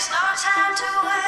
There's no time to wait.